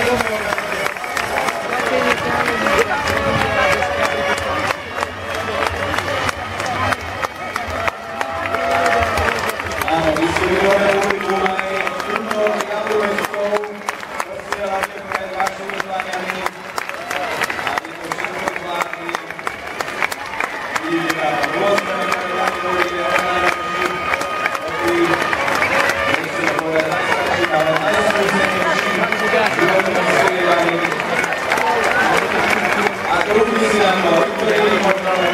Gracias. Rodrigo Santos, Rodrigo Santos.